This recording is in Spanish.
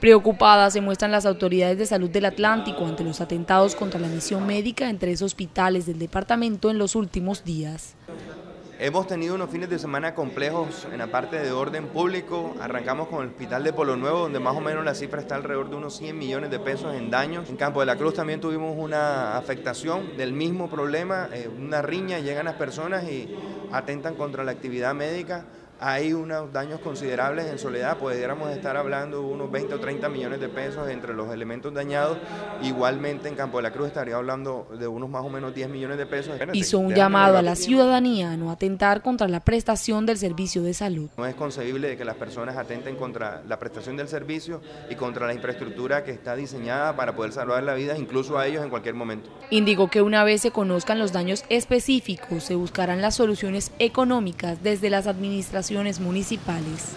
Preocupadas se muestran las autoridades de salud del Atlántico ante los atentados contra la misión médica en tres hospitales del departamento en los últimos días. Hemos tenido unos fines de semana complejos en la parte de orden público. Arrancamos con el hospital de Polo Nuevo, donde más o menos la cifra está alrededor de unos 100 millones de pesos en daños. En Campo de la Cruz también tuvimos una afectación del mismo problema, eh, una riña, llegan las personas y atentan contra la actividad médica hay unos daños considerables en Soledad, pudiéramos estar hablando de unos 20 o 30 millones de pesos entre los elementos dañados, igualmente en Campo de la Cruz estaría hablando de unos más o menos 10 millones de pesos. Hizo un llamado a la ciudadanía a no atentar contra la prestación del servicio de salud. No es concebible de que las personas atenten contra la prestación del servicio y contra la infraestructura que está diseñada para poder salvar la vida, incluso a ellos en cualquier momento. Indicó que una vez se conozcan los daños específicos, se buscarán las soluciones económicas desde las municipales.